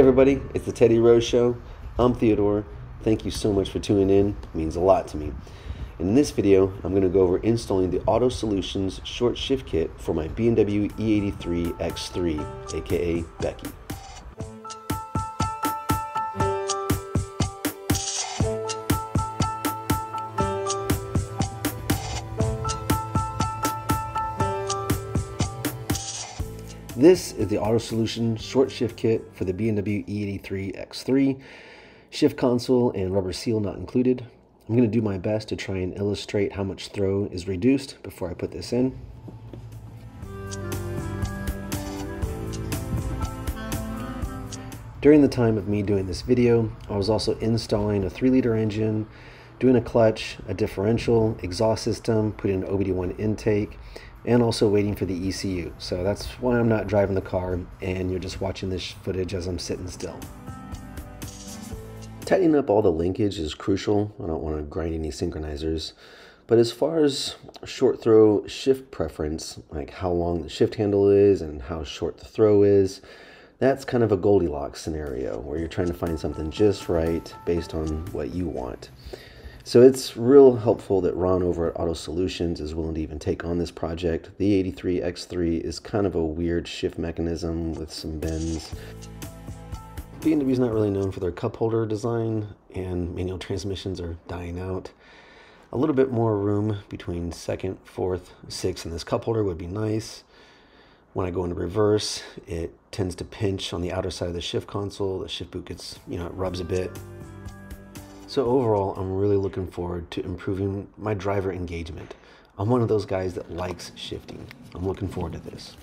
everybody, it's the Teddy Rowe Show. I'm Theodore. Thank you so much for tuning in. It means a lot to me. In this video, I'm going to go over installing the Auto Solutions short shift kit for my BMW E83 X3, aka Becky. This is the Auto Solution short shift kit for the BMW E83 X3. Shift console and rubber seal not included. I'm going to do my best to try and illustrate how much throw is reduced before I put this in. During the time of me doing this video, I was also installing a 3 liter engine, doing a clutch, a differential, exhaust system, putting an OBD1 intake, and also waiting for the ECU. So that's why I'm not driving the car and you're just watching this footage as I'm sitting still. Tightening up all the linkage is crucial. I don't want to grind any synchronizers. But as far as short throw shift preference, like how long the shift handle is and how short the throw is, that's kind of a Goldilocks scenario where you're trying to find something just right based on what you want. So it's real helpful that Ron over at Auto Solutions is willing to even take on this project. The 83X3 is kind of a weird shift mechanism with some bends. BMW is not really known for their cup holder design and manual transmissions are dying out. A little bit more room between second, fourth, sixth in this cup holder would be nice. When I go into reverse, it tends to pinch on the outer side of the shift console. The shift boot gets, you know, it rubs a bit. So overall, I'm really looking forward to improving my driver engagement. I'm one of those guys that likes shifting. I'm looking forward to this.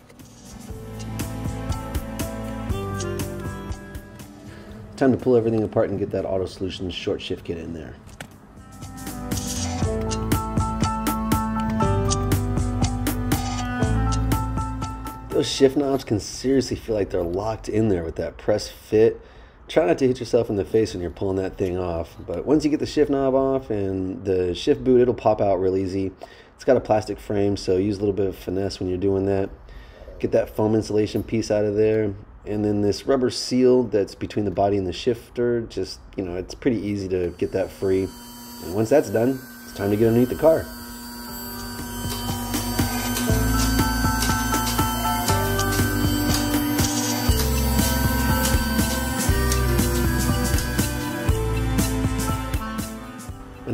Time to pull everything apart and get that Auto Solutions short shift kit in there. Those shift knobs can seriously feel like they're locked in there with that press fit try not to hit yourself in the face when you're pulling that thing off. But once you get the shift knob off and the shift boot, it'll pop out real easy. It's got a plastic frame, so use a little bit of finesse when you're doing that. Get that foam insulation piece out of there. And then this rubber seal that's between the body and the shifter, just, you know, it's pretty easy to get that free. And once that's done, it's time to get underneath the car.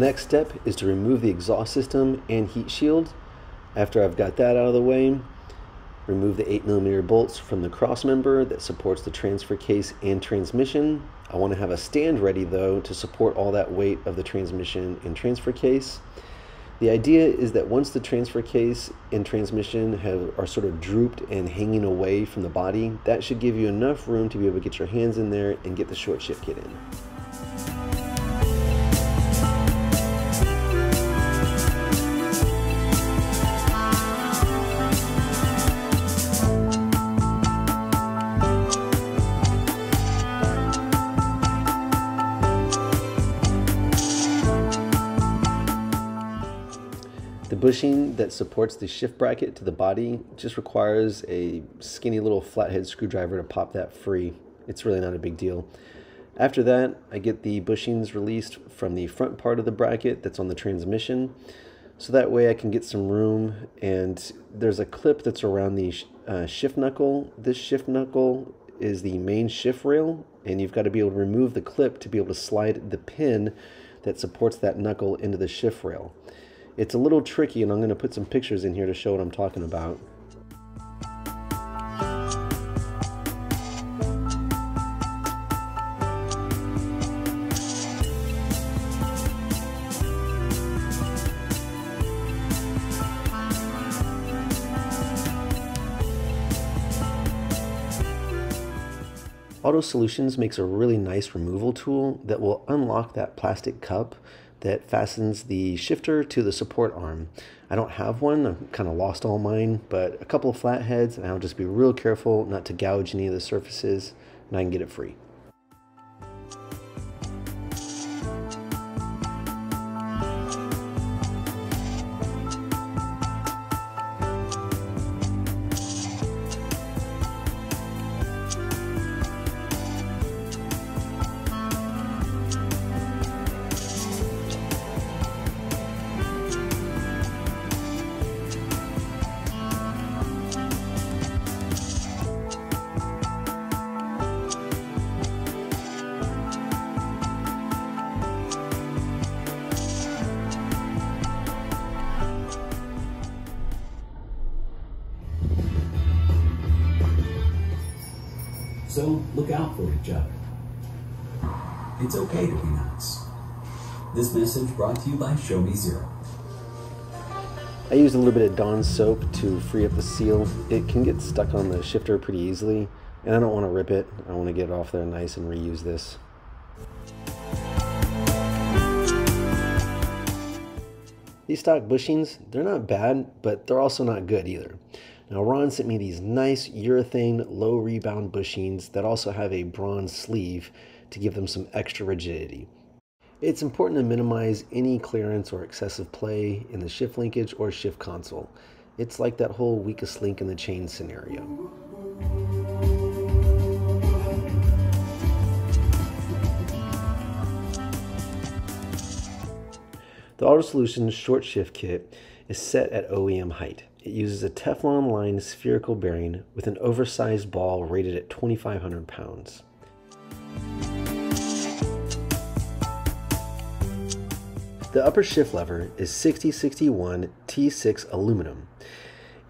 Next step is to remove the exhaust system and heat shield. After I've got that out of the way, remove the 8mm bolts from the cross member that supports the transfer case and transmission. I want to have a stand ready though to support all that weight of the transmission and transfer case. The idea is that once the transfer case and transmission have, are sort of drooped and hanging away from the body, that should give you enough room to be able to get your hands in there and get the short shift kit in. The bushing that supports the shift bracket to the body just requires a skinny little flathead screwdriver to pop that free. It's really not a big deal. After that, I get the bushings released from the front part of the bracket that's on the transmission. So that way I can get some room and there's a clip that's around the uh, shift knuckle. This shift knuckle is the main shift rail and you've got to be able to remove the clip to be able to slide the pin that supports that knuckle into the shift rail. It's a little tricky and I'm going to put some pictures in here to show what I'm talking about. Auto Solutions makes a really nice removal tool that will unlock that plastic cup that fastens the shifter to the support arm. I don't have one, I've kind of lost all mine, but a couple of flatheads and I'll just be real careful not to gouge any of the surfaces and I can get it free. So look out for each other. It's okay to be nice. This message brought to you by Show Me Zero. I used a little bit of Dawn soap to free up the seal. It can get stuck on the shifter pretty easily, and I don't want to rip it. I want to get it off there nice and reuse this. These stock bushings, they're not bad, but they're also not good either. Now Ron sent me these nice urethane low rebound bushings that also have a bronze sleeve to give them some extra rigidity. It's important to minimize any clearance or excessive play in the shift linkage or shift console. It's like that whole weakest link in the chain scenario. The Auto Solutions short shift kit is set at OEM height. It uses a Teflon lined spherical bearing with an oversized ball rated at 2,500 pounds. The upper shift lever is 6061 T6 aluminum.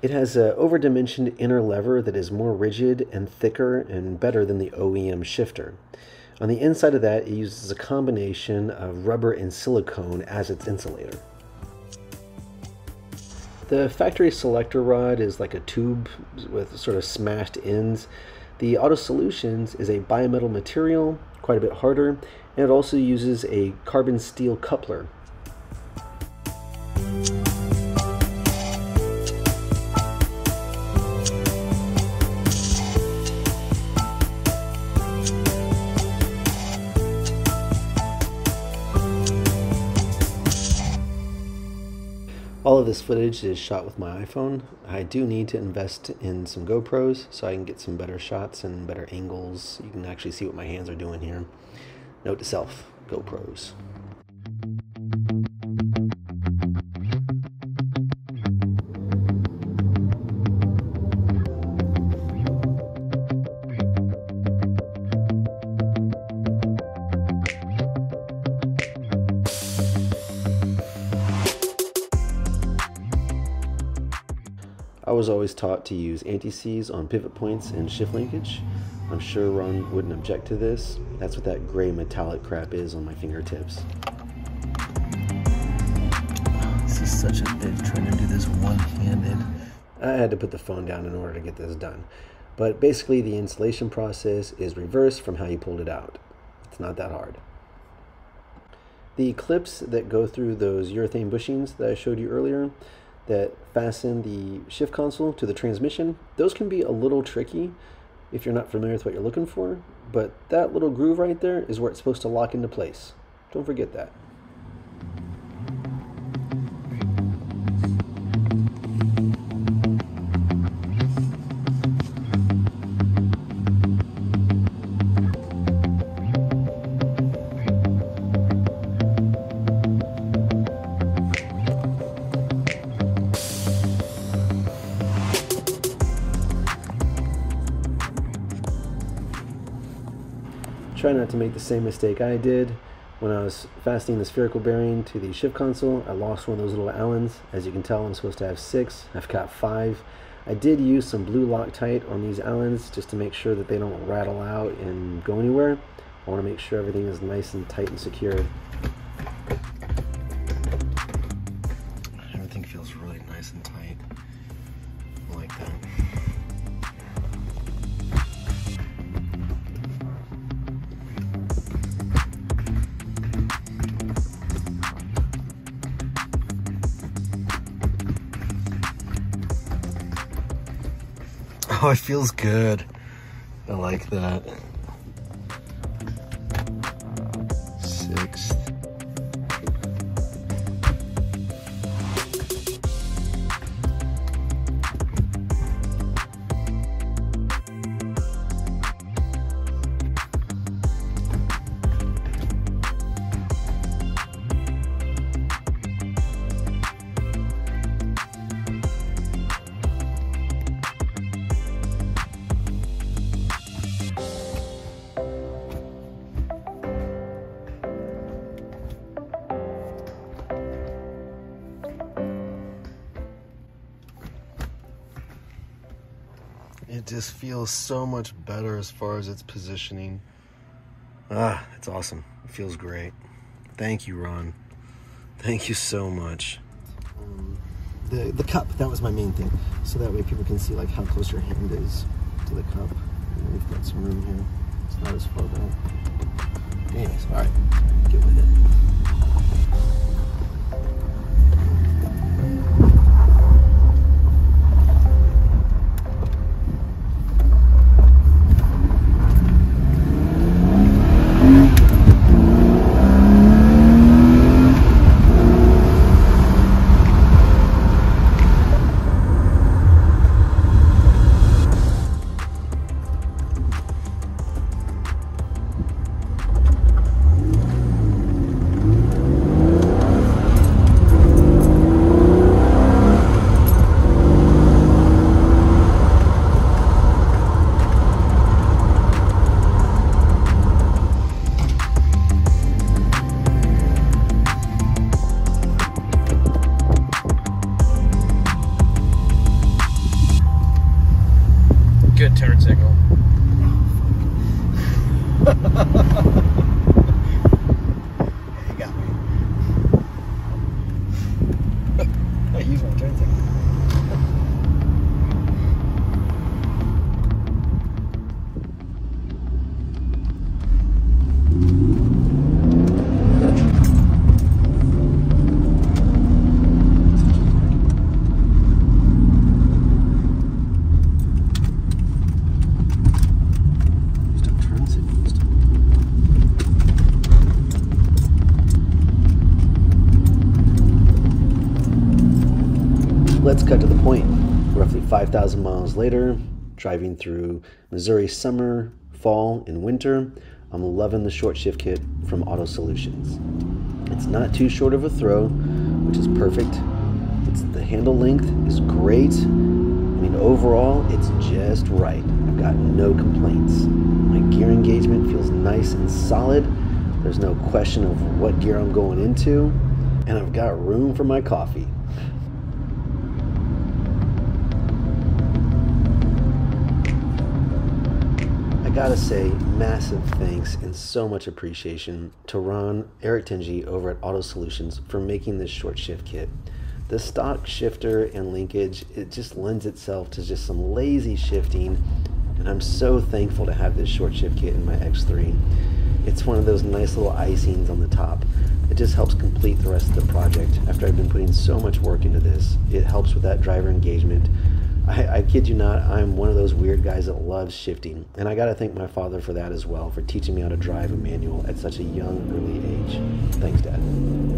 It has an overdimensioned inner lever that is more rigid and thicker and better than the OEM shifter. On the inside of that, it uses a combination of rubber and silicone as its insulator. The factory selector rod is like a tube with sort of smashed ends. The Auto Solutions is a bimetal material, quite a bit harder, and it also uses a carbon steel coupler All of this footage is shot with my iPhone. I do need to invest in some GoPros so I can get some better shots and better angles. You can actually see what my hands are doing here. Note to self, GoPros. Was always taught to use anti-seize on pivot points and shift linkage. I'm sure Ron wouldn't object to this. That's what that gray metallic crap is on my fingertips. This is such a bitch trying to do this one-handed. I had to put the phone down in order to get this done. But basically the installation process is reversed from how you pulled it out. It's not that hard. The clips that go through those urethane bushings that I showed you earlier, that fasten the shift console to the transmission, those can be a little tricky if you're not familiar with what you're looking for, but that little groove right there is where it's supposed to lock into place. Don't forget that. Try not to make the same mistake I did when I was fastening the spherical bearing to the shift console. I lost one of those little Allens. As you can tell, I'm supposed to have six. I've got five. I did use some blue Loctite on these Allens just to make sure that they don't rattle out and go anywhere. I want to make sure everything is nice and tight and secure. Oh, it feels good. I like that. It just feels so much better as far as its positioning. Ah, it's awesome. It feels great. Thank you, Ron. Thank you so much. Um, the the cup that was my main thing, so that way people can see like how close your hand is to the cup. And we've got some room here. It's not as far back. Anyways, all right, get with it. Let's cut to the point. Roughly 5,000 miles later, driving through Missouri summer, fall, and winter, I'm loving the short shift kit from Auto Solutions. It's not too short of a throw, which is perfect. It's the handle length is great. I mean, overall, it's just right. I've got no complaints. My gear engagement feels nice and solid. There's no question of what gear I'm going into, and I've got room for my coffee. Gotta say, massive thanks and so much appreciation to Ron Eric Tenji over at Auto Solutions for making this short shift kit. The stock shifter and linkage, it just lends itself to just some lazy shifting, and I'm so thankful to have this short shift kit in my X3. It's one of those nice little icings on the top. It just helps complete the rest of the project after I've been putting so much work into this. It helps with that driver engagement. Kid you not, I'm one of those weird guys that loves shifting, and I got to thank my father for that as well, for teaching me how to drive a manual at such a young, early age. Thanks, Dad.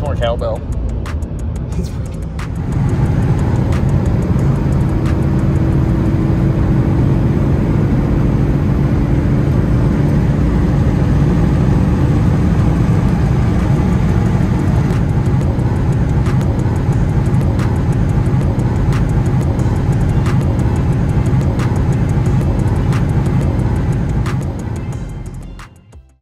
More cowbell.